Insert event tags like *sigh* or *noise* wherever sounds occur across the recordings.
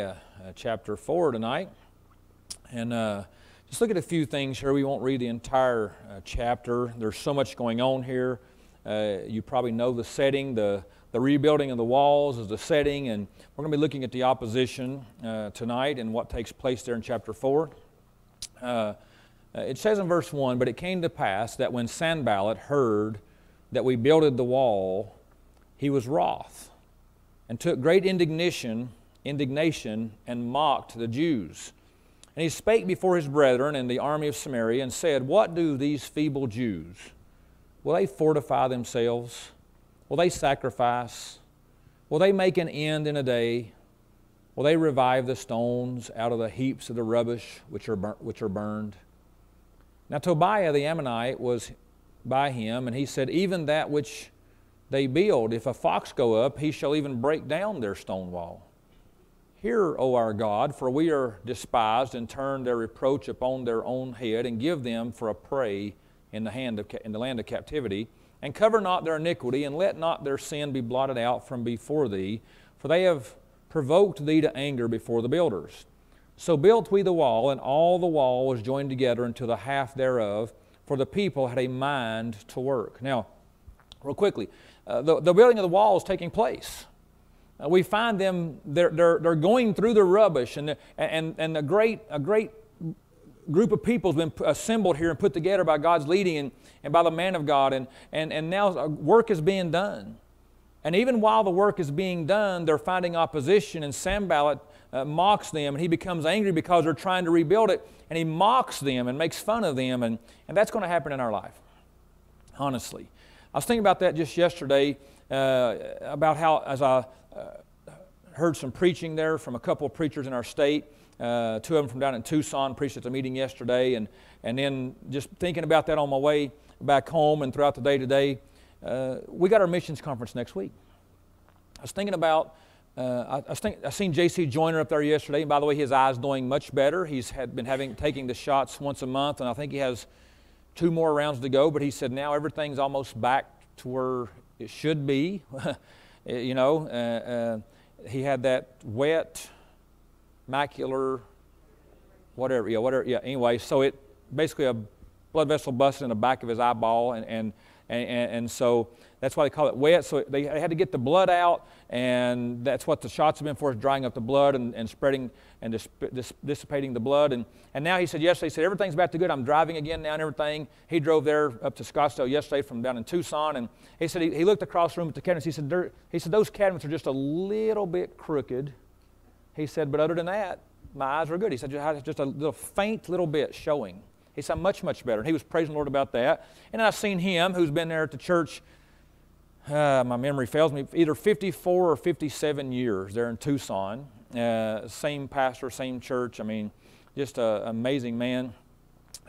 uh, chapter 4 tonight. And uh, just look at a few things here. We won't read the entire uh, chapter. There's so much going on here. Uh, you probably know the setting. The, the rebuilding of the walls is the setting. And we're going to be looking at the opposition uh, tonight and what takes place there in chapter 4. Uh, it says in verse 1 But it came to pass that when Sanballat heard that we builded the wall, he was wroth and took great indignation indignation and mocked the Jews. And he spake before his brethren in the army of Samaria and said, What do these feeble Jews? Will they fortify themselves? Will they sacrifice? Will they make an end in a day? Will they revive the stones out of the heaps of the rubbish which are, bur- which are burned? Now Tobiah the Ammonite was by him, and he said, Even that which they build, if a fox go up, he shall even break down their stone wall. Hear, O our God, for we are despised, and turn their reproach upon their own head, and give them for a prey in the, hand of, in the land of captivity. And cover not their iniquity, and let not their sin be blotted out from before thee, for they have provoked thee to anger before the builders. So built we the wall, and all the wall was joined together unto the half thereof, for the people had a mind to work. Now, real quickly, uh, the, the building of the wall is taking place. Uh, we find them, they're, they're, they're going through the rubbish, and, and, and a, great, a great group of people has been assembled here and put together by God's leading and, and by the man of God, and, and, and now work is being done. And even while the work is being done, they're finding opposition, and Sanballat uh, mocks them, and he becomes angry because they're trying to rebuild it, and he mocks them and makes fun of them, and, and that's going to happen in our life, honestly. I was thinking about that just yesterday, uh, about how, as I uh, heard some preaching there from a couple of preachers in our state. Uh, two of them from down in Tucson preached at the meeting yesterday, and, and then just thinking about that on my way back home and throughout the day today, uh, we got our missions conference next week. I was thinking about, uh, I, I, think, I seen J.C. Joyner up there yesterday, and by the way, his eye's doing much better. He's had been having taking the shots once a month, and I think he has two more rounds to go. But he said now everything's almost back to where it should be. *laughs* Eh, you know, uh, uh, he had that wet, macular, whatever, yeah, whatever, yeah. Anyway, so it basically a blood vessel busted in the back of his eyeball, and and and, and so that's why they call it wet. So they had to get the blood out, and that's what the shots have been for, is drying up the blood and, and spreading and dis- dis- dissipating the blood. And, and now he said yesterday, he said, everything's back to good. I'm driving again now and everything. He drove there up to Scottsdale yesterday from down in Tucson. And he said he, he looked across the room at the cabinets. He said, he said, those cabinets are just a little bit crooked. He said, but other than that, my eyes are good. He said, just a little faint little bit showing. He said, much, much better. And he was praising the Lord about that. And I've seen him, who's been there at the church, uh, my memory fails me, either 54 or 57 years there in Tucson. Uh, same pastor, same church. I mean, just an amazing man.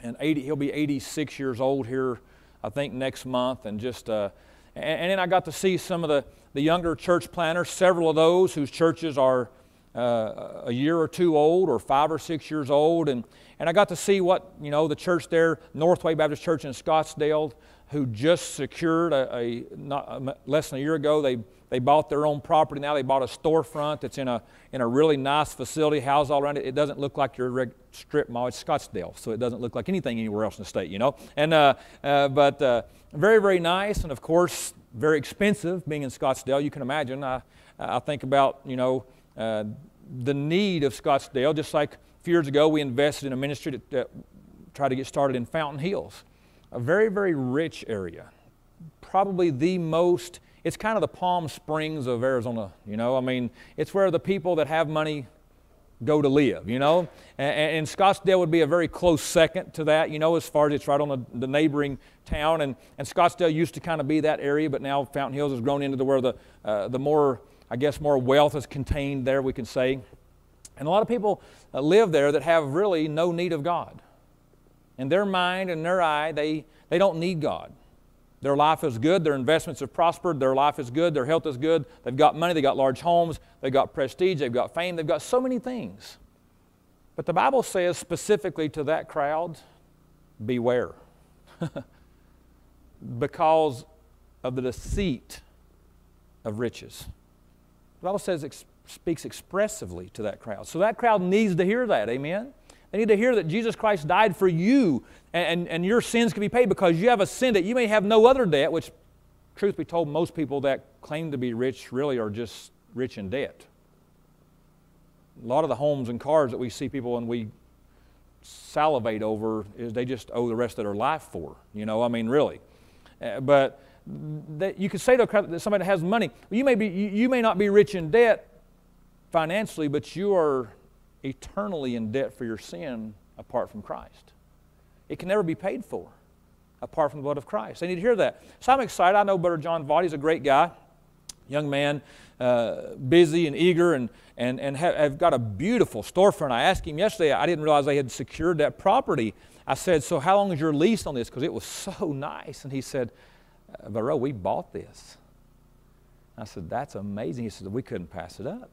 And 80, he'll be 86 years old here, I think, next month. And just, uh, and, and, then I got to see some of the, the younger church planters, several of those whose churches are uh, a year or two old or five or six years old. And, and I got to see what, you know, the church there, Northway Baptist Church in Scottsdale, who just secured a, a not, less than a year ago, they, they bought their own property. Now they bought a storefront that's in a, in a really nice facility, housed all around it. It doesn't look like your strip mall. It's Scottsdale, so it doesn't look like anything anywhere else in the state, you know. And, uh, uh, but uh, very, very nice, and of course, very expensive being in Scottsdale. You can imagine. I, I think about, you know, uh, the need of Scottsdale, just like a few years ago we invested in a ministry that, that tried to get started in Fountain Hills, a very, very rich area. Probably the most, it's kind of the Palm Springs of Arizona, you know. I mean, it's where the people that have money go to live, you know. And, and, Scottsdale would be a very close second to that, you know, as far as it's right on the, the, neighboring town. And, and Scottsdale used to kind of be that area, but now Fountain Hills has grown into the, where the, uh, the more I guess more wealth is contained there, we can say. And a lot of people uh, live there that have really no need of God. In their mind and their eye, they, they don't need God. Their life is good, their investments have prospered, their life is good, their health is good, they've got money, they've got large homes, they've got prestige, they've got fame, they've got so many things. But the Bible says specifically to that crowd, beware. *laughs* because of the deceit of riches. The Bible says speaks expressively to that crowd. So that crowd needs to hear that, amen? They need to hear that Jesus Christ died for you and, and, your sins can be paid because you have a sin that you may have no other debt, which, truth be told, most people that claim to be rich really are just rich in debt. A lot of the homes and cars that we see people and we salivate over is they just owe the rest of their life for. You know, I mean, really. Uh, but that you could say to somebody that has money, you may, be, you may not be rich in debt financially, but you are eternally in debt for your sin apart from Christ. It can never be paid for apart from the blood of Christ. They need to hear that. So I'm excited. I know Brother John Vaught. He's a great guy, young man, uh, busy and eager, and, and, and have, have got a beautiful storefront. I asked him yesterday, I didn't realize they had secured that property. I said, So how long is your lease on this? Because it was *laughs* so nice. And he said, Varro, we bought this. I said, That's amazing. He said, We couldn't pass it up.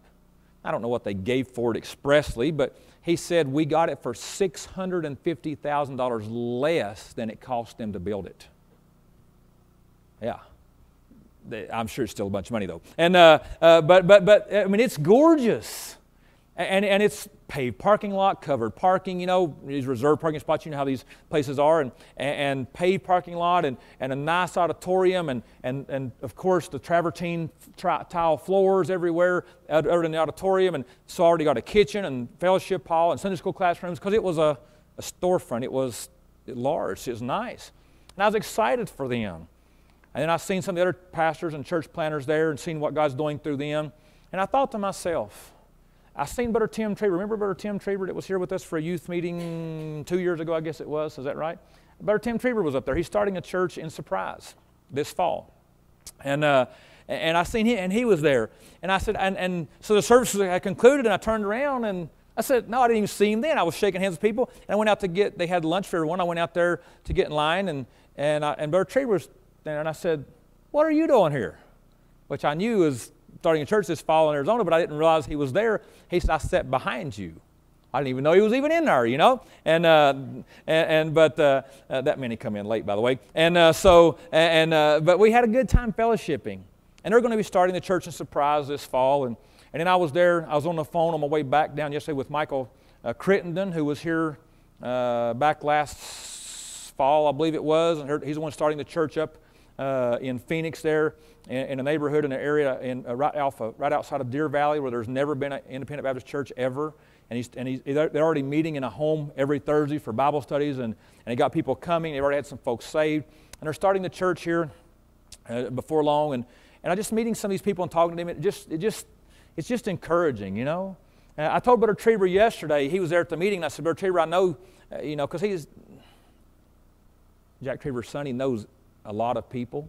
I don't know what they gave for it expressly, but he said we got it for $650,000 less than it cost them to build it. Yeah. I'm sure it's still a bunch of money though. And, uh, uh, but, but, but, I mean, it's gorgeous. And, and it's paved parking lot, covered parking, you know, these reserved parking spots, you know how these places are, and, and, paved parking lot, and, and a nice auditorium, and, and, and of course the travertine tile floors everywhere out in the auditorium, and it's already got a kitchen and fellowship hall and Sunday school classrooms because it was a, a storefront. It was large, it was nice. And I was excited for them. And then I've seen some of the other pastors and church planters there and seen what God's doing through them. And I thought to myself, I seen Brother Tim Trieber. Remember Brother Tim Trieber that was here with us for a youth meeting two years ago, I guess it was. Is that right? Brother Tim Trieber was up there. He's starting a church in Surprise this fall. And, uh, and I seen him, and he was there. And I said, and, and so the service had concluded, and I turned around and I said, no, I didn't even see him then. I was shaking hands with people. And I went out to get, they had lunch for everyone. I went out there to get in line, and, and, I, and Brother Trieber was there, and I said, what are you doing here? Which I knew was starting a church this fall in Arizona, but I didn't realize he was there. He said, I sat behind you. I didn't even know he was even in there, you know. And uh, and, and, but uh, uh, that many come in late, by the way. And uh, so and uh, but we had a good time fellowshipping, and they're going to be starting the church in Surprise this fall. And and then I was there. I was on the phone on my way back down yesterday with Michael uh, Crittenden, who was here back last fall, I believe it was, and he's the one starting the church up in Phoenix there in, in a neighborhood in an area in uh, right, Alpha, right outside of Deer Valley where there's never been an independent Baptist church ever. And, he's, and he's, they're already meeting in a home every Thursday for Bible studies, and, and he got people coming. They've already had some folks saved. And they're starting the church here uh, before long. And, and I just meeting some of these people and talking to them, it just, it just, it's just encouraging, you know. Uh, I told Brother Trieber yesterday, he was there at the meeting, and I said, Brother Trieber, I know, uh, you know, because he's Jack Trieber's son, he knows a lot of people.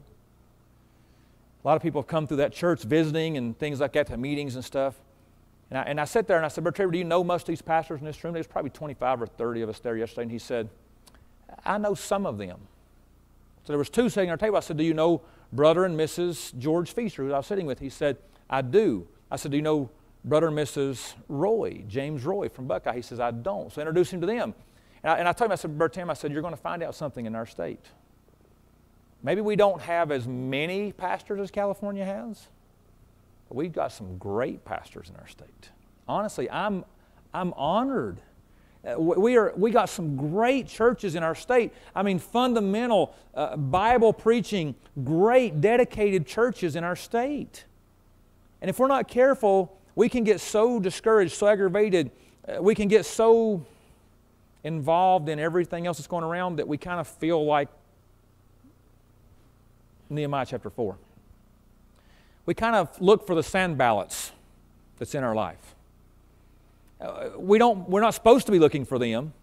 A lot of people have come through that church visiting and things like that to meetings and stuff. And I, and I sat there and I said, Brother Trieber, do you know most of these pastors in this room? There's probably 25 or 30 of us there yesterday. And he said, I know some of them. So there was two sitting at our table. I said, do you know Brother and Mrs. George Feaster, who I was sitting with? He said, I do. I said, do you know Brother and Mrs. Roy, James Roy from Buckeye? He says, I don't. So I introduced him to them. And I, and I told him, I said, Brother Tim, I said, you're going to find out something in our state. Maybe we don't have as many pastors as California has, but we've got some great pastors in our state. Honestly, I'm, I'm honored. Uh, we, are, we got some great churches in our state. I mean, fundamental uh, Bible preaching, great dedicated churches in our state. And if we're not careful, we can get so discouraged, so aggravated, uh, we can get so involved in everything else that's going around that we kind of feel like Nehemiah chapter 4. We kind of look for the Sanballats that's in our life. Uh, we don't, we're not supposed to be looking for them,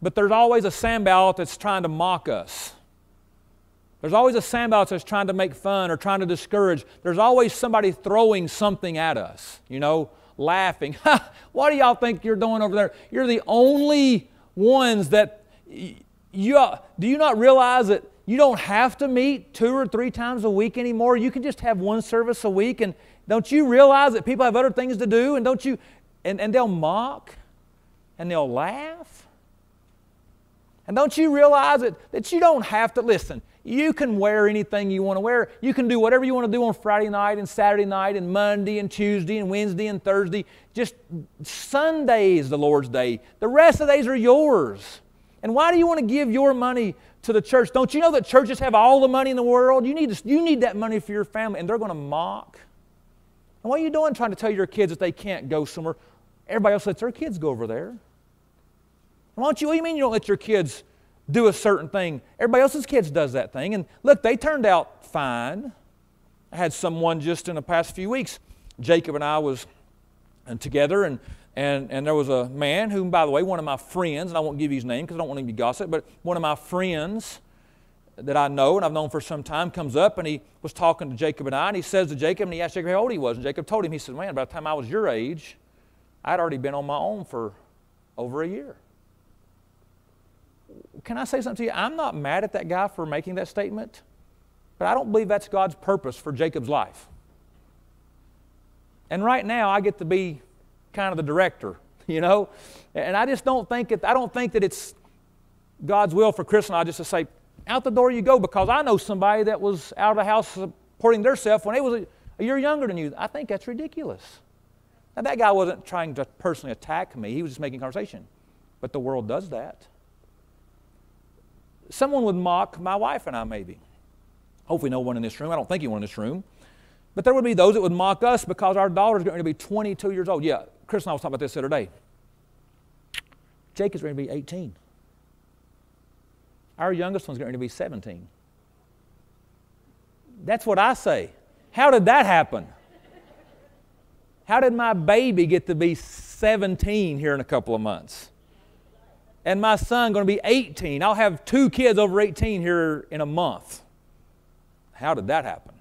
but there's always a Sanballat that's trying to mock us. There's always a Sanballat that's trying to make fun or trying to discourage. There's always somebody throwing something at us, you know, laughing. *laughs* what do y'all think you're doing over there? You're the only ones that you, do you not realize that you don't have to meet two or three times a week anymore. You can just have one service a week. And don't you realize that people have other things to do? And don't you, and, and they'll mock and they'll laugh. And don't you realize that, that you don't have to listen? You can wear anything you want to wear. You can do whatever you want to do on Friday night and Saturday night and Monday and Tuesday and Wednesday and Thursday. Just Sunday is the Lord's day. The rest of the days are yours. And why do you want to give your money to the church? Don't you know that churches have all the money in the world? You need, you need that money for your family, and they're going to mock. And what are you doing trying to tell your kids that they can't go somewhere? Everybody else lets their kids go over there. Why don't you, what do you mean you don't let your kids do a certain thing? Everybody else's kids does that thing. And look, they turned out fine. I had someone just in the past few weeks, Jacob and I was uh, together, and and, and there was a man whom, by the way, one of my friends, and I won't give his name because I don't want him to be gossip, but one of my friends that I know and I've known for some time comes up and he was talking to Jacob and I, and he says to Jacob, and he asked Jacob how old he was. And Jacob told him, he said, Man, by the time I was your age, I'd already been on my own for over a year. Can I say something to you? I'm not mad at that guy for making that statement, but I don't believe that's God's purpose for Jacob's life. And right now, I get to be kind of the director, *laughs* you know? And I just don't think it, I don't think that it's God's will for Chris and I just to say, out the door you go, because I know somebody that was out of the house supporting themselves when they was a, a year younger than you. I think that's ridiculous. Now, that guy wasn't trying to personally attack me, he was just making conversation. But the world does that. Someone would mock my wife and I, maybe. Hopefully, no one in this room. I don't think anyone in this room. But there would be those that would mock us because our daughter's going to be 22 years old. Yeah, Chris and I was talking about this the other day. Jake is going to be 18. Our youngest one's going to be 17. That's what I say. How did that happen? How did my baby get to be 17 here in a couple of months? And my son going to be 18. I'll have two kids over 18 here in a month. How did that happen?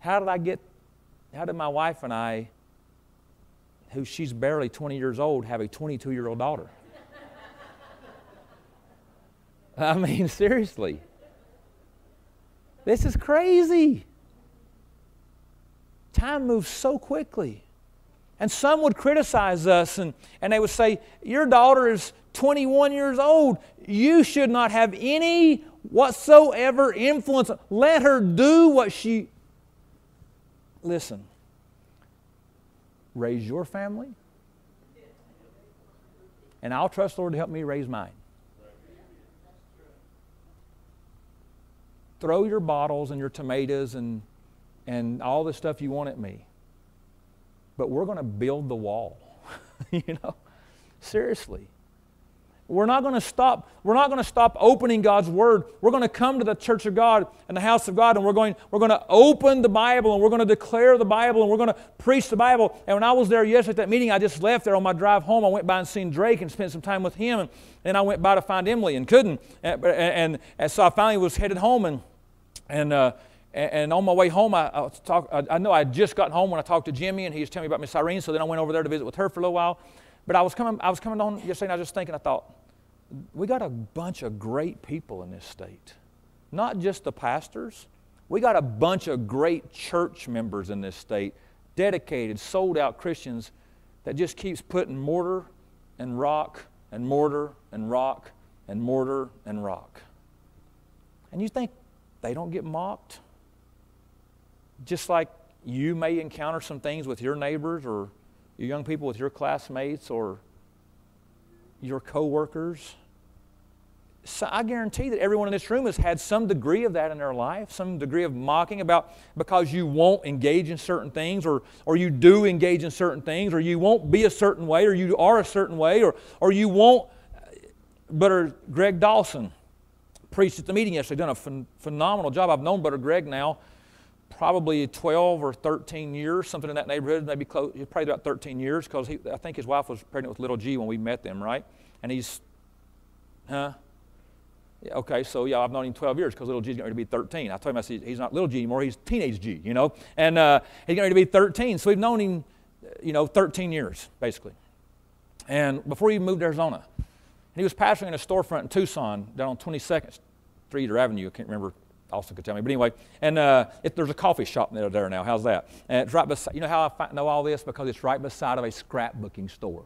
How did I get, how did my wife and I, who she's barely 20 years old, have a 22 year old daughter? *laughs* I mean, seriously. This is crazy. Time moves so quickly. And some would criticize us and, and they would say, Your daughter is 21 years old. You should not have any whatsoever influence. Let her do what she Listen, raise your family, and I'll trust the Lord to help me raise mine. Throw your bottles and your tomatoes and, and all the stuff you want at me. But we're going to build the wall. *laughs* you know? Seriously. We're not going to stop. We're not going to stop opening God's Word. We're going to come to the church of God and the house of God, and we're going, we're going to open the Bible and we're going to declare the Bible and we're going to preach the Bible. And when I was there yesterday at that meeting, I just left there on my drive home. I went by and seen Drake and spent some time with him, and then I went by to find Emily and couldn't. And, and, and so I finally was headed home, and and uh, and on my way home, I, I, talk, I, I know I had just gotten home when I talked to Jimmy, and he was telling me about Miss Irene. So then I went over there to visit with her for a little while. But I was coming, I was coming on yesterday, and I was just thinking, I thought, we got a bunch of great people in this state. Not just the pastors, we got a bunch of great church members in this state, dedicated, sold out Christians that just keeps putting mortar and rock and mortar and rock and mortar and rock. And you think they don't get mocked? Just like you may encounter some things with your neighbors or your young people with your classmates or your coworkers. So I guarantee that everyone in this room has had some degree of that in their life, some degree of mocking about because you won't engage in certain things, or, or you do engage in certain things, or you won't be a certain way, or you are a certain way, or, or you won't. Brother uh, Greg Dawson preached at the meeting yesterday, done a ph- phenomenal job. I've known Brother Greg now probably 12 or 13 years, something in that neighborhood, maybe close, probably about 13 years, because I think his wife was pregnant with little G when we met them, right? And he's, huh? Yeah, okay, so yeah, I've known him 12 years because little G's going to be 13. I told him I said he's not little G anymore; he's teenage G, you know. And uh, he's going to be 13, so we've known him, you know, 13 years basically. And before he moved to Arizona, and he was pastoring in a storefront in Tucson down on 22nd Street or Avenue. I can't remember also could tell me. But anyway, and uh, there's a coffee shop there, now. How's that? And it's right beside, you know how I know all this? Because it's right beside of a scrapbooking store.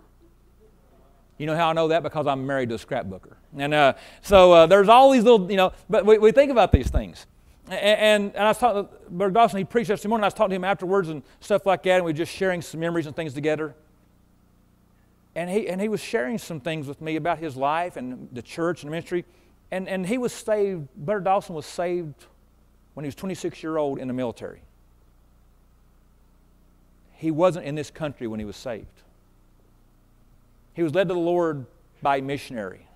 You know how I know that? Because I'm married to a scrapbooker. And uh, so uh, there's all these little, you know, but we, we think about these things. And, and, and I was talking, Brother Dawson, he preached yesterday morning. I was talking to him afterwards and stuff like that, and we were just sharing some memories and things together. And he, and he was sharing some things with me about his life and the church and ministry. And, and he was saved, Brother Dawson was saved when he was 26 year old in the military. He wasn't in this country when he was saved. He was led to the Lord by a missionary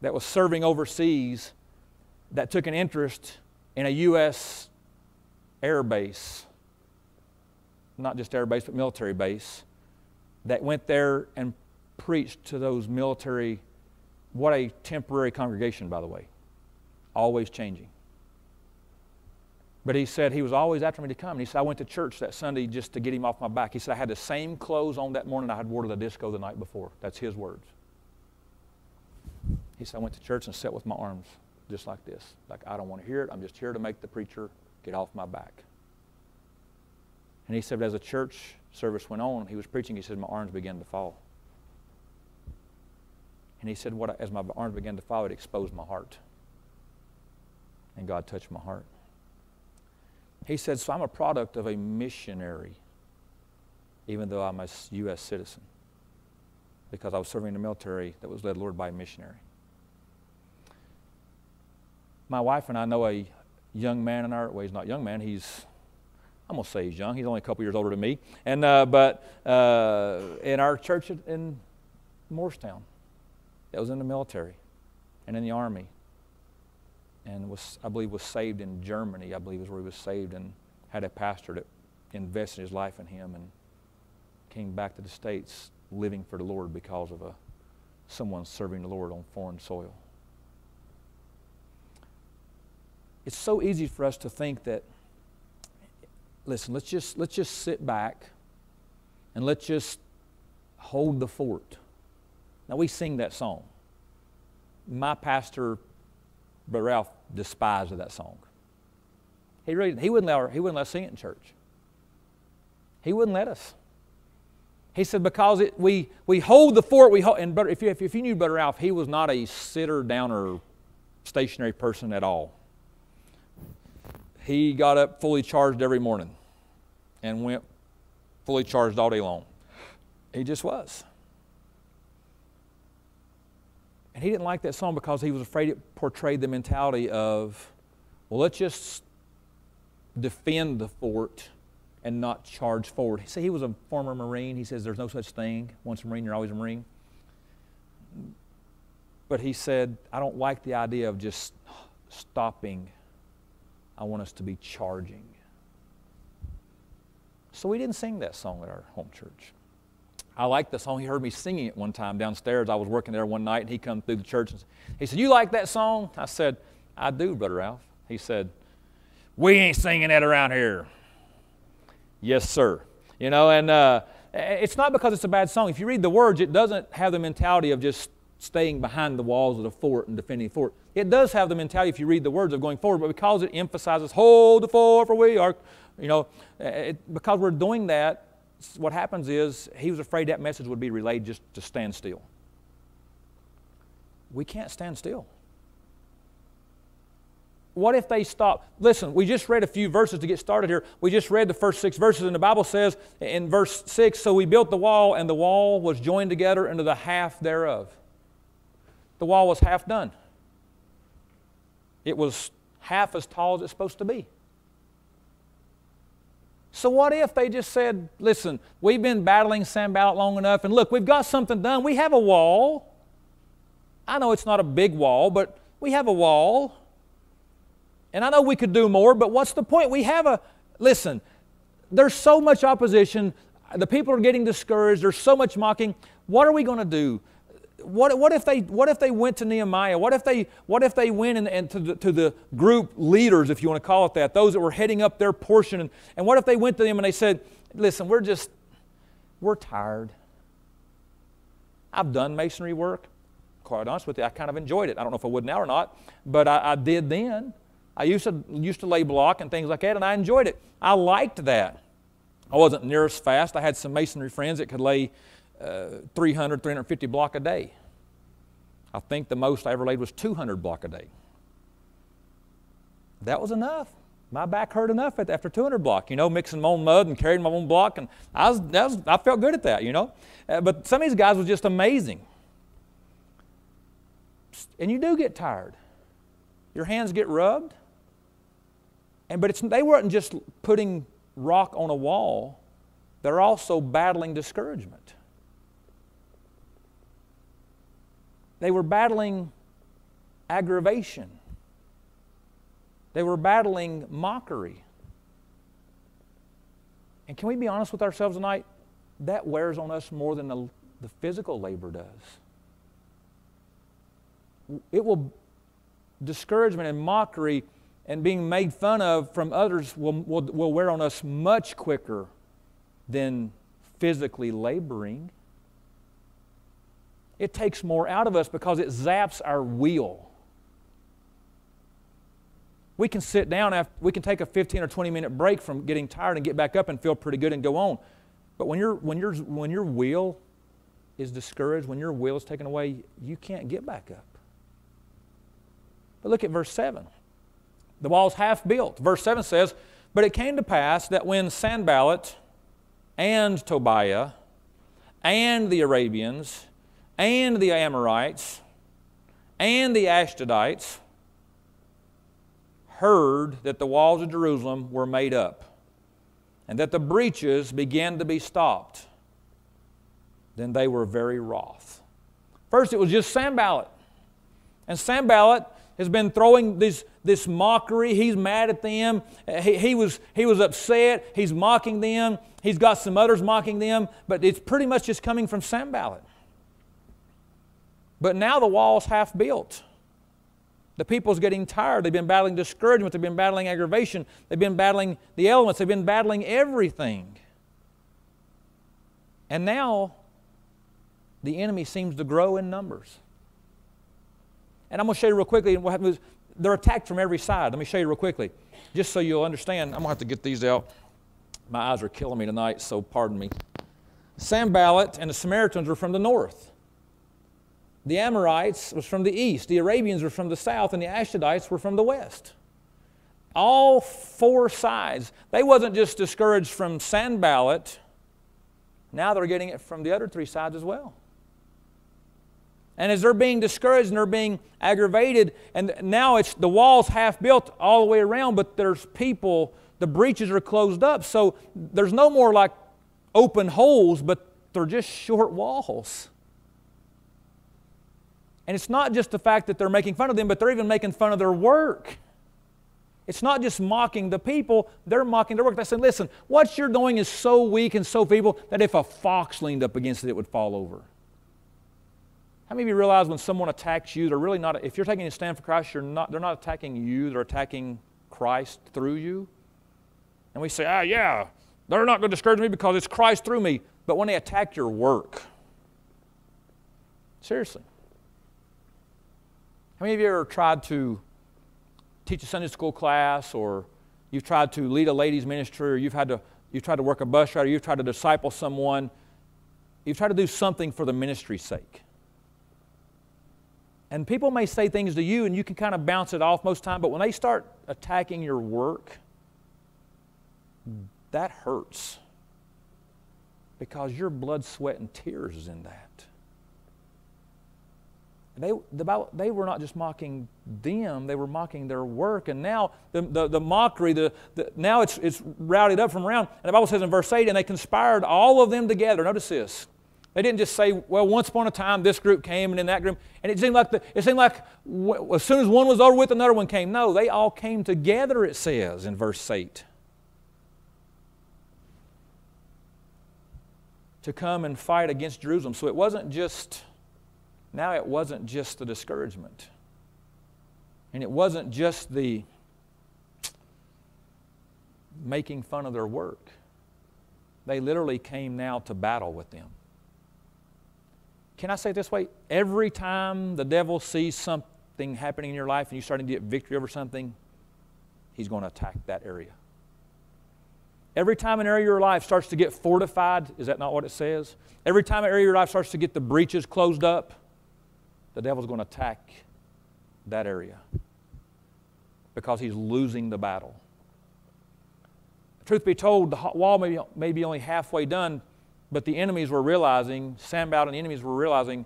that was serving overseas that took an interest in a U.S. air base, not just air base, but military base, that went there and preached to those military. What a temporary congregation, by the way, always changing. But he said he was always after me to come. And he said, I went to church that Sunday just to get him off my back. He said, I had the same clothes on that morning I had wore to the disco the night before. That's his words. He said, I went to church and sat with my arms just like this. Like, I don't want to hear it. I'm just here to make the preacher get off my back. And he said, as the church service went on, he was preaching, he said, my arms began to fall. And he said, what, as my arms began to fall, it exposed my heart. And God touched my heart. He said, So I'm a product of a missionary, even though I'm a U.S. citizen, because I was serving in the military that was led, Lord, by a missionary. My wife and I know a young man in our, well, he's not young man, he's, I'm going to say he's young, he's only a couple years older than me, and, uh, but uh, in our church in Morristown, that was in the military and in the army and was, I believe, was saved in Germany. I believe is where he was saved and had a pastor that invested his life in him and came back to the States living for the Lord because of a, someone serving the Lord on foreign soil. It's so easy for us to think that, listen, let's just, let's just sit back and let's just hold the fort. Now, we sing that song. My pastor, Brother Ralph, despised that song. He, really, he, wouldn't let he wouldn't let us sing it in church. He wouldn't let us. He said, because it, we, we hold the fort, we hold, and but if you, if you knew Brother Ralph, he was not a sitter, downer, stationary person at all. He got up fully charged every morning and went fully charged all day long. He just was. And he didn't like that song because he was afraid it portrayed the mentality of, well, let's just defend the fort and not charge forward. See, he was a former Marine. He says there's no such thing. Once a Marine, you're always a Marine. But he said, I don't like the idea of just stopping. I want us to be charging. So we didn't sing that song at our home church. I like the song. He heard me singing it one time downstairs. I was working there one night, and he come through the church and he said, "You like that song?" I said, "I do, Brother Ralph." He said, "We ain't singing that around here." Yes, sir. You know, and uh, it's not because it's a bad song. If you read the words, it doesn't have the mentality of just staying behind the walls of the fort and defending the fort. It does have the mentality, if you read the words, of going forward, but because it emphasizes, hold the fort for we are, you know, it, because we're doing that, what happens is he was afraid that message would be relayed just to stand still. We can't stand still. What if they stop? Listen, we just read a few verses to get started here. We just read the first six verses, and the Bible says in verse 6 So we built the wall, and the wall was joined together into the half thereof. The wall was half done, it was half as tall as it's supposed to be. So, what if they just said, listen, we've been battling Sanballat long enough, and look, we've got something done. We have a wall. I know it's not a big wall, but we have a wall. And I know we could do more, but what's the point? We have a, listen, there's so much opposition. The people are getting discouraged. There's so much mocking. What are we going to do? What, what, if they, what if they went to Nehemiah? What if they, what if they went and, to, the, to the group leaders, if you want to call it that, those that were heading up their portion? And, and what if they went to them and they said, Listen, we're just, we're tired. I've done masonry work. Quite honest with you, I kind of enjoyed it. I don't know if I would now or not, but I, I did then. I used to, used to lay block and things like that, and I enjoyed it. I liked that. I wasn't near as fast. I had some masonry friends that could lay uh, 300, 350 block a day. I think the most I ever laid was 200 block a day. That was enough. My back hurt enough after 200 block, you know, mixing my own mud and carrying my own block, and I was, was I felt good at that, you know. Uh, but some of these guys was just amazing. And you do get tired. Your hands get rubbed. And but it's, they weren't just putting rock on a wall; they're also battling discouragement. They were battling aggravation. They were battling mockery. And can we be honest with ourselves tonight? That wears on us more than the, the physical labor does. It will, discouragement and mockery and being made fun of from others will, will, will wear on us much quicker than physically laboring. It takes more out of us because it zaps our will. We can sit down, after, we can take a 15 or 20 minute break from getting tired and get back up and feel pretty good and go on. But when, you when, you when your will is discouraged, when your will is taken away, you can't get back up. But look at verse 7. The wall's half built. Verse 7 says, But it came to pass that when Sanballat and Tobiah and the Arabians and the Ammonites and the Ashdodites heard that the walls of Jerusalem were made up and that the breaches began to be stopped, then they were very wroth. First, it was just Sanballat. And Sanballat has been throwing this, this mockery. He's mad at them. He, he, was, he was upset. He's mocking them. He's got some others mocking them. But it's pretty much just coming from Sanballat. But now the wall's half built. The people's getting tired. They've been battling discouragement. They've been battling aggravation. They've been battling the elements. They've been battling everything. And now the enemy seems to grow in numbers. And I'm going to show you real quickly what happens. They're attacked from every side. Let me show you real quickly, just so you'll understand. I'm going to have to get these out. My eyes are killing me tonight, so pardon me. Sanballat and the Samaritans were from the north. The Ammonites was from the east, the Arabians were from the south, and the Ashdodites were from the west. All four sides. They wasn't just discouraged from Sanballat, now they're getting it from the other three sides as well. And as they're being discouraged and they're being aggravated, and now it's the wall's half built all the way around, but there's people, the breaches are closed up, so there's no more like open holes, but they're just short walls. And it's not just the fact that they're making fun of them, but they're even making fun of their work. It's not just mocking the people, they're mocking their work. They said, listen, what you're doing is so weak and so feeble that if a fox leaned up against it, it would fall over. How many of you realize when someone attacks you, they're really not, if you're taking a stand for Christ, you're not, they're not attacking you, they're attacking Christ through you? And we say, ah, yeah, they're not going to discourage me because it's Christ through me. But when they attack your work, seriously, how many of you ever tried to teach a Sunday school class or you've tried to lead a ladies' ministry or you've had to you've tried to work a bus ride or you've tried to disciple someone? You've tried to do something for the ministry's sake. And people may say things to you and you can kind of bounce it off most time, but when they start attacking your work, that hurts because your blood, sweat, and tears is in that. They, the Bible, they were not just mocking them, they were mocking their work. And now the, the, the mockery, the, the, now it's, it's routed up from around. And the Bible says in verse 8, and they conspired all of them together. Notice this. They didn't just say, well, once upon a time this group came and then that group. And it seemed like, the, it seemed like w- as soon as one was over with, another one came. No, they all came together, it says in verse 8. To come and fight against Jerusalem. So it wasn't just now it wasn't just the discouragement. And it wasn't just the making fun of their work. They literally came now to battle with them. Can I say it this way? Every time the devil sees something happening in your life and you're starting to get victory over something, he's going to attack that area. Every time an area of your life starts to get fortified, is that not what it says? Every time an area of your life starts to get the breaches closed up, the devil's going to attack that area because he's losing the battle. Truth be told, the wall may be, may be only halfway done, but the enemies were realizing, Sanballat and the enemies were realizing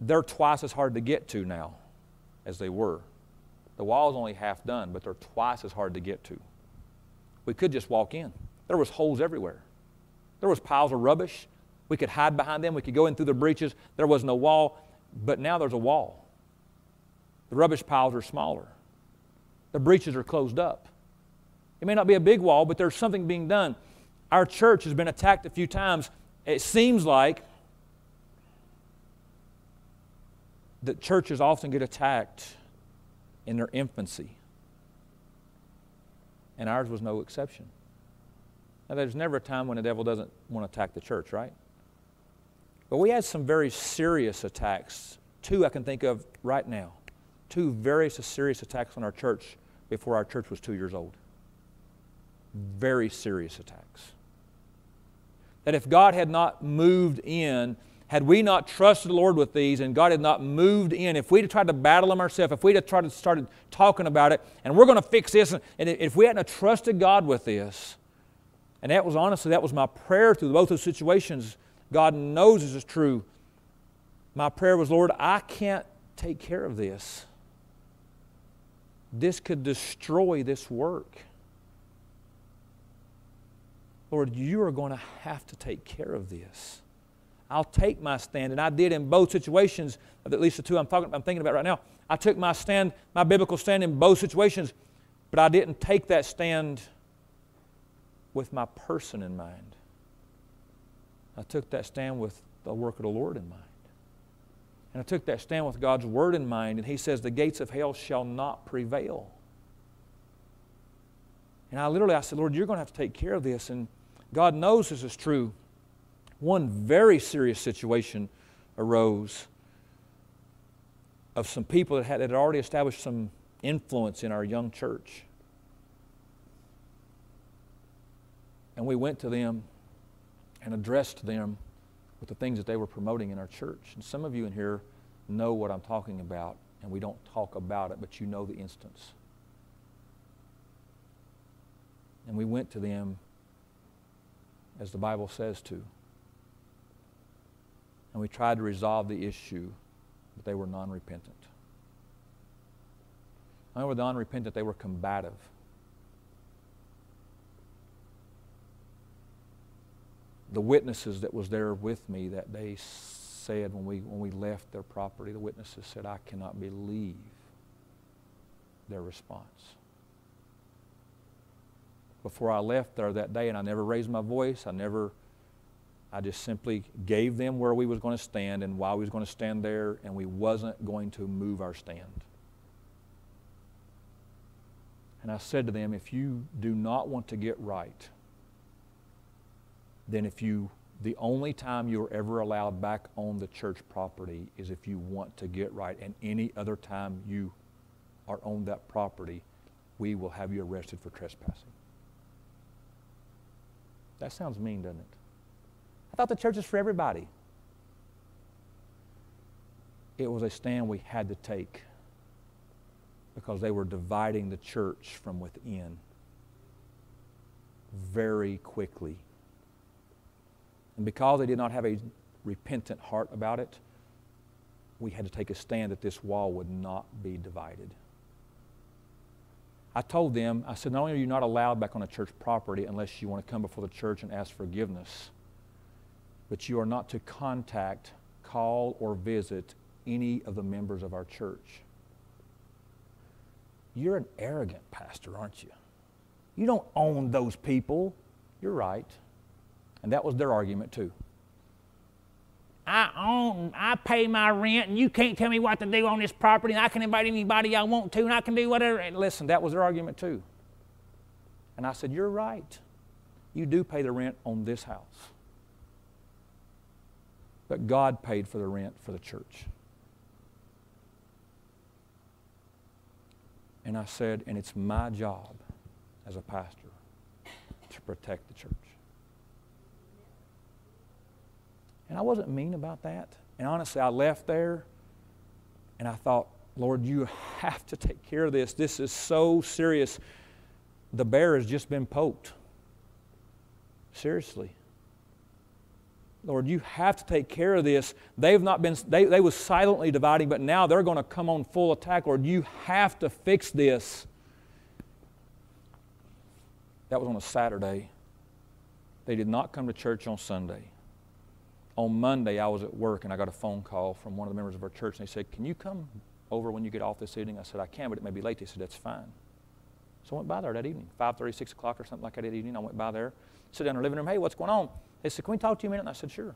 they're twice as hard to get to now as they were. The wall's only half done, but they're twice as hard to get to. We could just walk in. There was holes everywhere. There was piles of rubbish. We could hide behind them. We could go in through the breaches. There was no wall, but now there's a wall. The rubbish piles are smaller. The breaches are closed up. It may not be a big wall, but there's something being done. Our church has been attacked a few times. It seems like that churches often get attacked in their infancy. And ours was no exception. Now, there's never a time when the devil doesn't want to attack the church, right? But we had some very serious attacks. Two I can think of right now. Two very serious attacks on our church before our church was two years old. Very serious attacks. That if God had not moved in had we not trusted the Lord with these and God had not moved in, if we'd have tried to battle them ourselves, if we'd have tried to started talking about it, and we're going to fix this, and if we hadn't trusted God with this, and that was honestly, that was my prayer through both those situations. God knows this is true. My prayer was, Lord, I can't take care of this. This could destroy this work. Lord, you are going to have to take care of this. I'll take my stand. And I did in both situations, at least the two I'm, talking, I'm thinking about right now. I took my stand, my biblical stand in both situations, but I didn't take that stand with my person in mind. I took that stand with the work of the Lord in mind. And I took that stand with God's word in mind, and He says, The gates of hell shall not prevail. And I literally, I said, Lord, you're going to have to take care of this. And God knows this is true one very serious situation arose of some people that had, that had already established some influence in our young church. And we went to them and addressed them with the things that they were promoting in our church. And some of you in here know what I'm talking about, and we don't talk about it, but you know the instance. And we went to them as the Bible says to and we tried to resolve the issue, but they were non repentant. Not only were they non repentant, they were combative. The witnesses that was there with me that day said when we, when we left their property, the witnesses said, I cannot believe their response. Before I left there that day, and I never raised my voice, I never I just simply gave them where we was going to stand and why we was going to stand there, and we wasn't going to move our stand. And I said to them, if you do not want to get right, then if you the only time you are ever allowed back on the church property is if you want to get right, and any other time you are on that property, we will have you arrested for trespassing. That sounds mean, doesn't it? I thought the church is for everybody. It was a stand we had to take because they were dividing the church from within very quickly. And because they did not have a repentant heart about it, we had to take a stand that this wall would not be divided. I told them, I said, not only are you not allowed back on a church property unless you want to come before the church and ask forgiveness, but you are not to contact, call, or visit any of the members of our church. You're an arrogant pastor, aren't you? You don't own those people. You're right. And that was their argument, too. I own, I pay my rent, and you can't tell me what to do on this property, and I can invite anybody I want to, and I can do whatever. And listen, that was their argument, too. And I said, You're right. You do pay the rent on this house but God paid for the rent for the church. And I said, and it's my job as a pastor to protect the church. And I wasn't mean about that. And honestly, I left there and I thought, Lord, you have to take care of this. This is so serious. The bear has just been poked. Seriously. Lord, you have to take care of this. They've not been, they, they was silently dividing, but now they're going to come on full attack. Lord, you have to fix this. That was on a Saturday. They did not come to church on Sunday. On Monday, I was at work and I got a phone call from one of the members of our church, and they said, Can you come over when you get off this evening? I said, I can, but it may be late. They said, That's fine. So I went by there that evening, 5.30, 6 o'clock or something like that evening. I went by there, sit down in the living room. Hey, what's going on? They said, Can we talk to you a minute? And I said, Sure.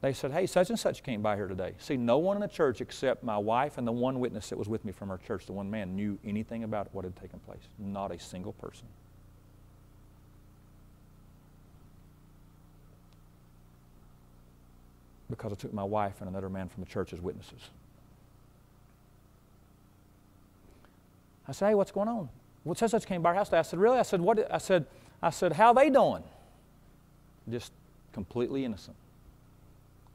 They said, Hey, such and such came by here today. See, no one in the church except my wife and the one witness that was with me from our church, the one man, knew anything about what had taken place. Not a single person. Because I took my wife and another man from the church as witnesses. I said, Hey, what's going on? Well, such such came by our house today. I said, Really? I said, What? I said, I said, How they doing? Just completely innocent.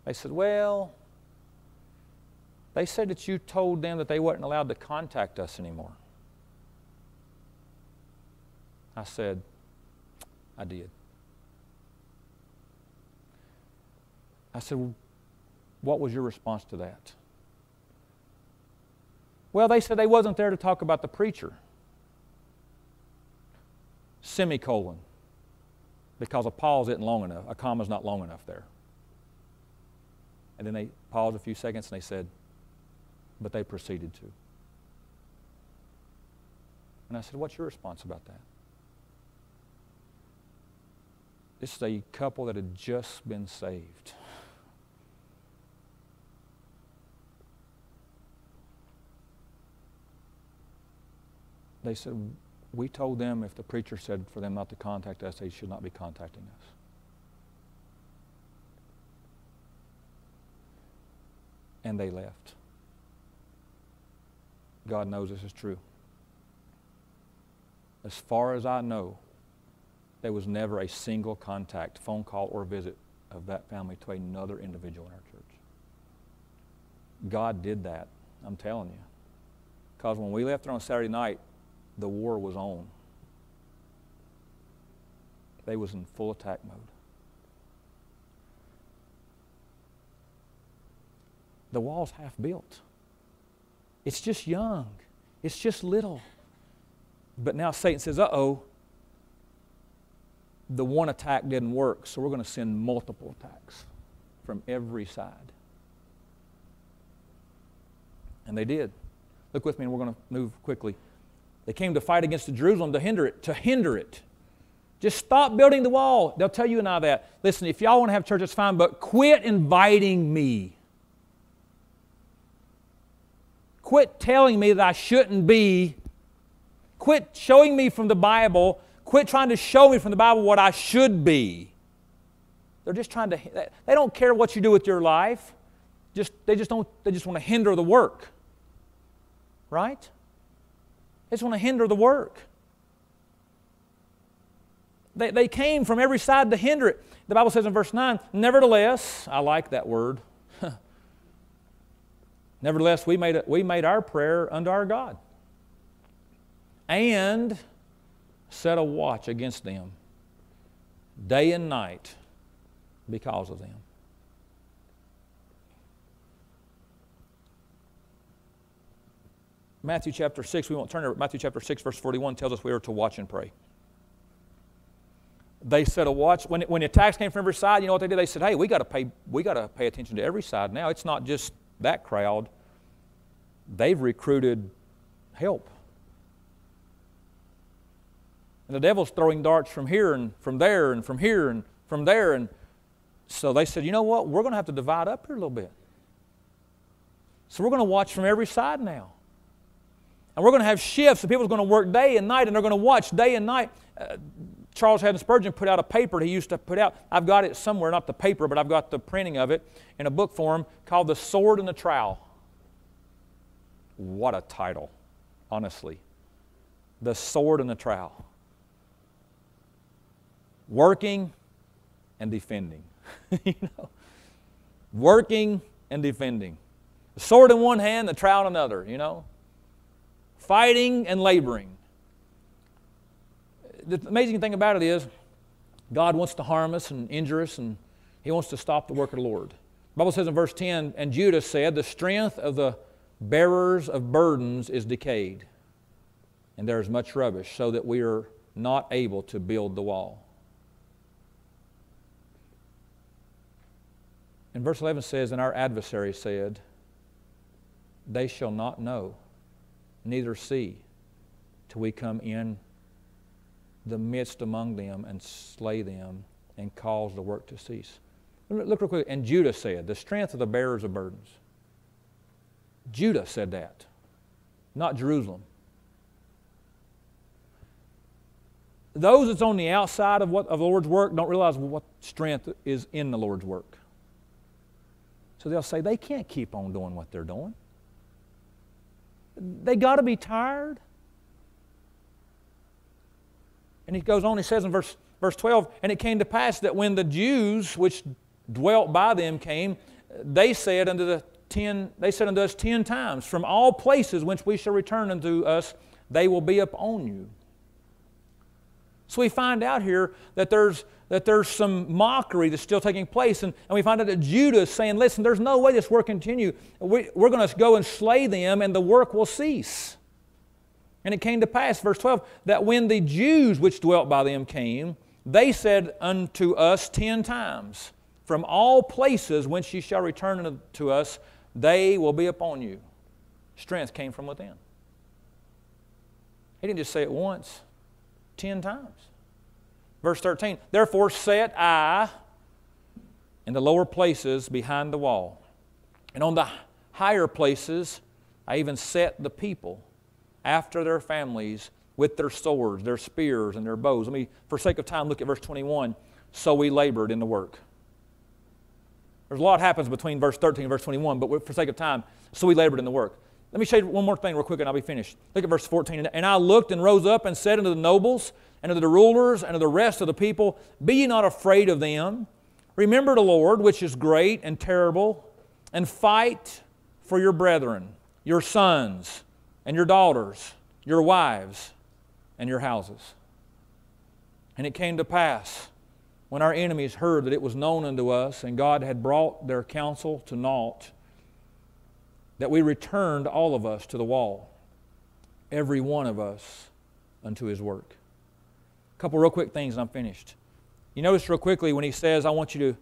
They said, Well, they said that you told them that they weren't allowed to contact us anymore. I said, I did. I said, well, What was your response to that? Well, they said they wasn't there to talk about the preacher. Semicolon. Because a pause isn't long enough. A comma's not long enough there. And then they paused a few seconds and they said, but they proceeded to. And I said, What's your response about that? This is a couple that had just been saved. They said, We told them if the preacher said for them not to contact us, they should not be contacting us. And they left. God knows this is true. As far as I know, there was never a single contact, phone call, or visit of that family to another individual in our church. God did that, I'm telling you. Because when we left there on Saturday night, the war was on. They was in full attack mode. The wall's half built. It's just young. It's just little. But now Satan says, uh oh, the one attack didn't work, so we're going to send multiple attacks from every side. And they did. Look with me, and we're going to move quickly. They came to fight against Jerusalem to hinder it, to hinder it. Just stop building the wall. They'll tell you and I that. Listen, if y'all want to have church, it's fine, but quit inviting me. Quit telling me that I shouldn't be. Quit showing me from the Bible. Quit trying to show me from the Bible what I should be. They're just trying to, they don't care what you do with your life. Just, they just don't, they just want to hinder the work. Right? Just want to hinder the work. They, they came from every side to hinder it. The Bible says in verse 9, nevertheless, I like that word. *laughs* nevertheless, we made, it, we made our prayer unto our God and set a watch against them day and night because of them. Matthew chapter 6, we won't turn to Matthew chapter 6, verse 41 tells us we are to watch and pray. They set a watch. When, when the attacks came from every side, you know what they did? They said, hey, we got to pay, we got to pay attention to every side now. It's not just that crowd. They've recruited help. And the devil's throwing darts from here and from there and from here and from there. And so they said, you know what? We're going to have to divide up here a little bit. So we're going to watch from every side now. And we're going to have shifts, and people's going to work day and night, and they're going to watch day and night. Uh, Charles Haddon Spurgeon put out a paper he used to put out. I've got it somewhere, not the paper, but I've got the printing of it in a book form called The Sword and the Trowel. What a title, honestly. The Sword and the Trowel. working and defending. *laughs* you know? Working and defending. The sword in one hand, the trowel in another, you know? Fighting and laboring. The amazing thing about it is, God wants to harm us and injure us, and He wants to stop the work of the Lord. The Bible says in verse 10 And Judah said, The strength of the bearers of burdens is decayed, and there is much rubbish, so that we are not able to build the wall. And verse 11 says, And our adversary said, They shall not know, neither see, till we come in the midst among them and slay them and cause the work to cease. Look real quick. And Judah said, The strength of the bearers of burdens. Judah said that, not Jerusalem. Those that's on the outside of, what, of the Lord's work don't realize what strength is in the Lord's work. So they'll say they can't keep on doing what they're doing. They got to be tired. And he goes on, he says in verse, verse 12, And it came to pass that when the Jews which dwelt by them came, they said unto the ten, they said unto us ten times, From all places whence we shall return unto us, they will be upon you. So we find out here that there's, that there's some mockery that's still taking place. And, and we find out that Judah is saying, Listen, there's no way this work continue. We, we're going to go and slay them, and the work will cease. And it came to pass, verse 12, that when the Jews which dwelt by them came, they said unto us ten times, From all places whence ye shall return unto us, they will be upon you. Strength came from within. He didn't just say it once, ten times. Verse 13, Therefore set I in the lower places behind the wall, and on the higher places I even set the people after their families with their swords, their spears, and their bows. Let me, for sake of time, look at verse 21. So we labored in the work. There's a lot happens between verse 13 and verse 21, but for sake of time, so we labored in the work. Let me show you one more thing real quick and I'll be finished. Look at verse 14. And I looked and rose up and said unto the nobles and unto the rulers and to the rest of the people, Be ye not afraid of them. Remember the Lord, which is great and terrible, and fight for your brethren, your sons, and your daughters, your wives, and your houses. And it came to pass when our enemies heard that it was known unto us, and God had brought their counsel to naught, that we returned all of us to the wall, every one of us unto his work. A couple real quick things, and I'm finished. You notice real quickly when he says, I want you to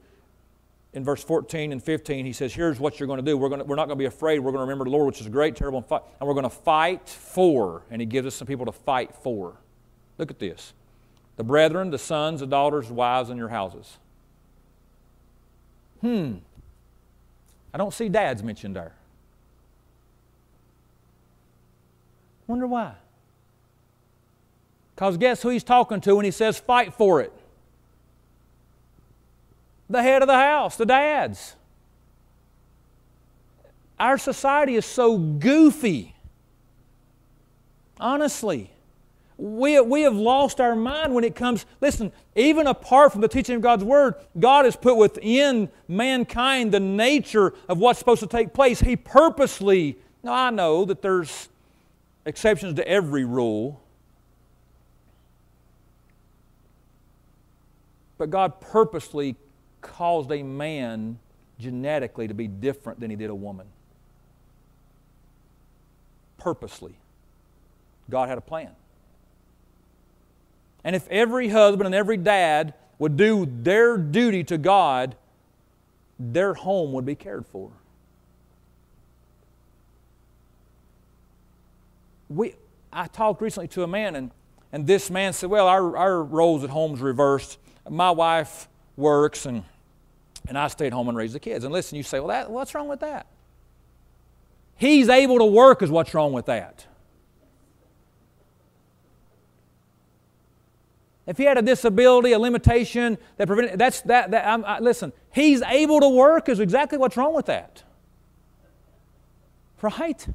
in verse 14 and 15, he says, Here's what you're going to do. We're, going to, we're not going to be afraid. We're going to remember the Lord, which is great, terrible, and, fight, and we're going to fight for. And he gives us some people to fight for. Look at this the brethren, the sons, the daughters, the wives, in your houses. Hmm. I don't see dads mentioned there. Wonder why? Because guess who he's talking to when he says fight for it? the head of the house, the dads. Our society is so goofy. Honestly. We, we have lost our mind when it comes, listen, even apart from the teaching of God's Word, God has put within mankind the nature of what's supposed to take place. He purposely, now I know that there's exceptions to every rule, but God purposely caused a man genetically to be different than he did a woman. Purposely. God had a plan. And if every husband and every dad would do their duty to God, their home would be cared for. We, I talked recently to a man, and, and this man said, Well, our, our roles at home is reversed. My wife works, and and I stayed home and raised the kids. And listen, you say, well, that, what's wrong with that? He's able to work, is what's wrong with that. If he had a disability, a limitation that prevented, that's that. that I, listen, he's able to work is exactly what's wrong with that. Right?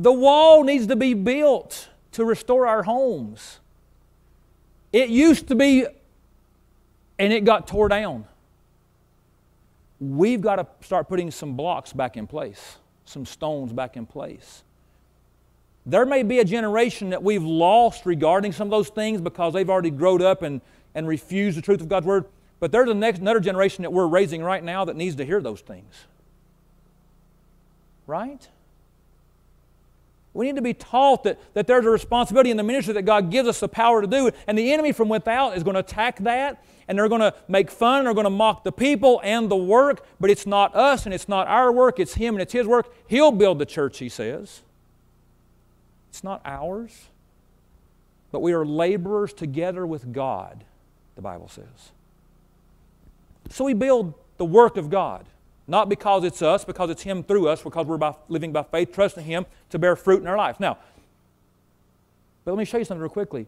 The wall needs to be built to restore our homes. It used to be, and it got tore down. We've got to start putting some blocks back in place, some stones back in place. There may be a generation that we've lost regarding some of those things because they've already grown up and, and refused the truth of God's Word. But there's next, another generation that we're raising right now that needs to hear those things. Right? We need to be taught that, that there's a responsibility in the ministry that God gives us the power to do. And the enemy from without is going to attack that, and they're going to make fun, and they're going to mock the people and the work, but it's not us and it's not our work, it's Him and it's His work. He'll build the church, He says. It's not ours. But we are laborers together with God, the Bible says. So we build the work of God. Not because it's us, because it's Him through us, because we're by, living by faith, trusting Him to bear fruit in our lives. Now, but let me show you something real quickly.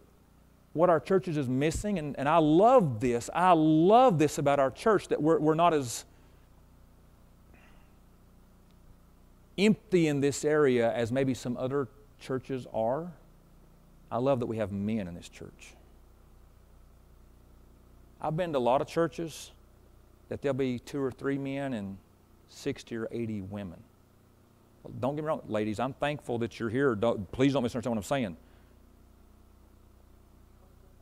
What our churches is missing, and, and I love this. I love this about our church that we're, we're not as empty in this area as maybe some other churches are. I love that we have men in this church. I've been to a lot of churches that there'll be two or three men and 60 or 80 women. Don't get me wrong, ladies, I'm thankful that you're here. Don't, please don't misunderstand what I'm saying.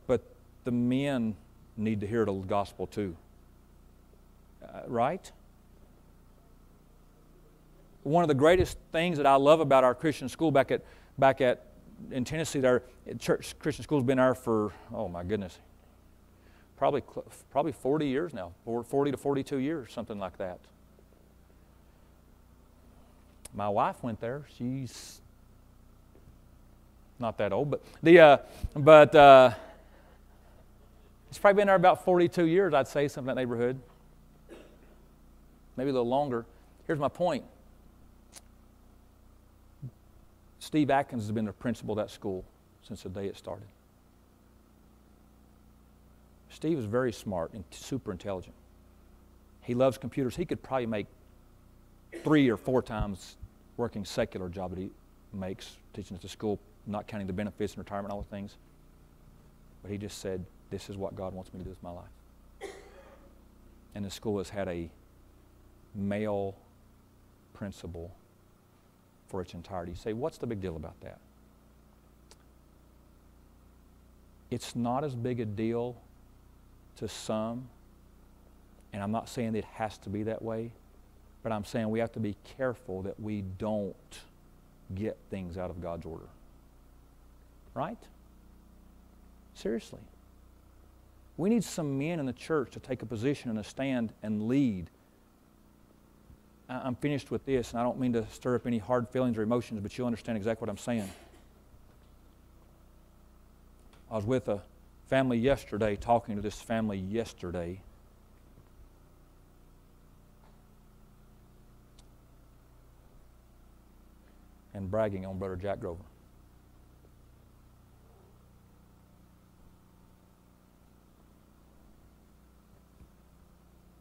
But the men need to hear the gospel too. Uh, right? One of the greatest things that I love about our Christian school back at, back at in Tennessee, our church Christian school's been there for, oh my goodness, probably, probably 40 years now, 40 to 42 years, something like that. My wife went there. She's not that old, but the uh, but uh, it's probably been there about 42 years, I'd say, something in that neighborhood. Maybe a little longer. Here's my point. Steve Atkins has been the principal of that school since the day it started. Steve is very smart and super intelligent. He loves computers. He could probably make three or four times working secular job that he makes, teaching at the school, not counting the benefits and retirement all the things. But he just said, This is what God wants me to do with my life. And the school has had a male principal for its entirety. You say, What's the big deal about that? It's not as big a deal to some, and I'm not saying it has to be that way, but I'm saying we have to be careful that we don't get things out of God's order. Right? Seriously. We need some men in the church to take a position and a stand and lead. I'm finished with this, and I don't mean to stir up any hard feelings or emotions, but you'll understand exactly what I'm saying. I was with a family yesterday, talking to this family yesterday, and bragging on Brother Jack Grover.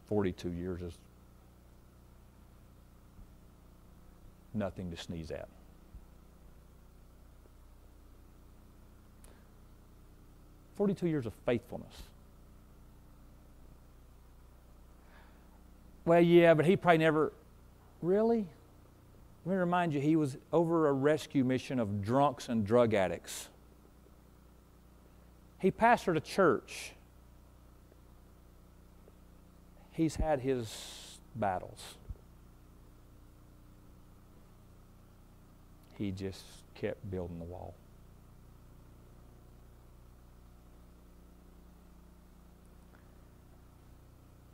Forty-two years is nothing to sneeze at. Forty-two years of faithfulness. Well, yeah, but he probably never really let me remind you, he was over a rescue mission of drunks and drug addicts. He pastored a church. He's had his battles. He just kept building the wall.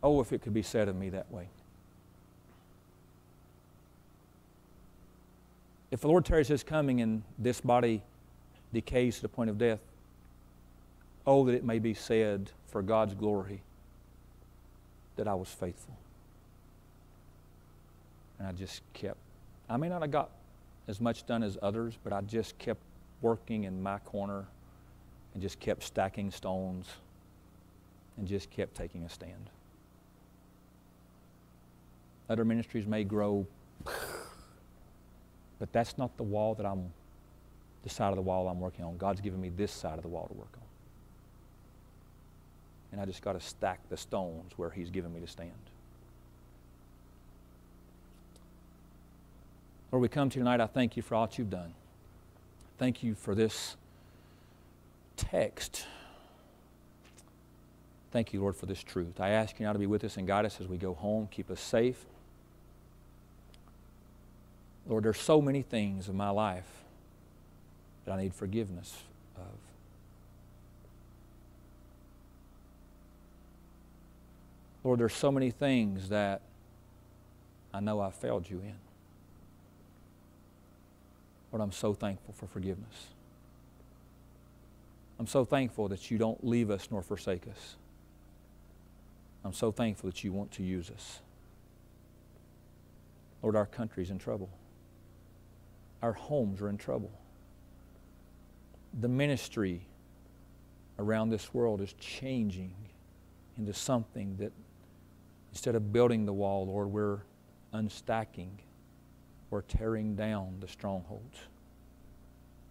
Oh, if it could be said of me that way. If the Lord tarries his coming and this body decays to the point of death, oh, that it may be said for God's glory that I was faithful. And I just kept, I may not have got as much done as others, but I just kept working in my corner and just kept stacking stones and just kept taking a stand. Other ministries may grow but that's not the wall that I'm the side of the wall I'm working on. God's given me this side of the wall to work on. And I just got to stack the stones where He's given me to stand. Lord, we come to you tonight. I thank you for all that you've done. Thank you for this text. Thank you, Lord, for this truth. I ask you now to be with us and guide us as we go home. Keep us safe. Lord, there's so many things in my life that I need forgiveness of. Lord, there's so many things that I know I failed you in. Lord, I'm so thankful for forgiveness. I'm so thankful that you don't leave us nor forsake us. I'm so thankful that you want to use us. Lord, our country's in trouble. Our homes are in trouble. The ministry around this world is changing into something that instead of building the wall, Lord, we're unstacking. We're tearing down the strongholds.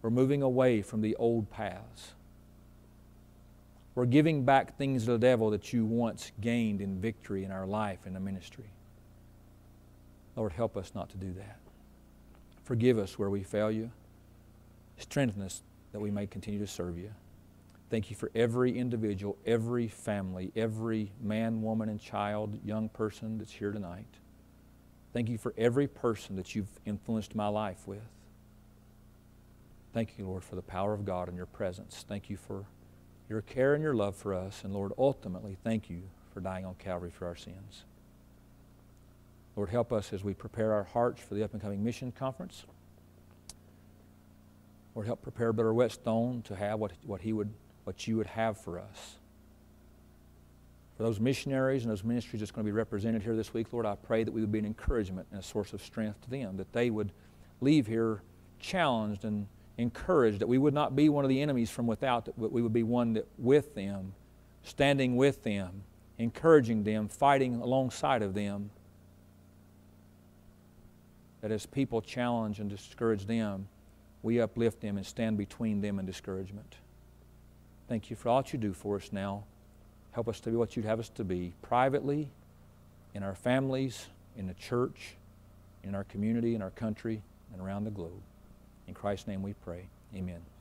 We're moving away from the old paths. We're giving back things to the devil that you once gained in victory in our life in the ministry. Lord, help us not to do that. Forgive us where we fail you. Strengthen us that we may continue to serve you. Thank you for every individual, every family, every man, woman, and child, young person that's here tonight. Thank you for every person that you've influenced my life with. Thank you, Lord, for the power of God and your presence. Thank you for your care and your love for us. And Lord, ultimately, thank you for dying on Calvary for our sins. Lord, help us as we prepare our hearts for the up and coming mission conference. Lord, help prepare Brother Whetstone to have what, what he would, what you would have for us. For those missionaries and those ministries that's going to be represented here this week, Lord, I pray that we would be an encouragement and a source of strength to them, that they would leave here challenged and encouraged, that we would not be one of the enemies from without, that we would be one that with them, standing with them, encouraging them, fighting alongside of them that as people challenge and discourage them, we uplift them and stand between them and discouragement. Thank you for all that you do for us now. Help us to be what you'd have us to be privately, in our families, in the church, in our community, in our country, and around the globe. In Christ's name we pray. Amen.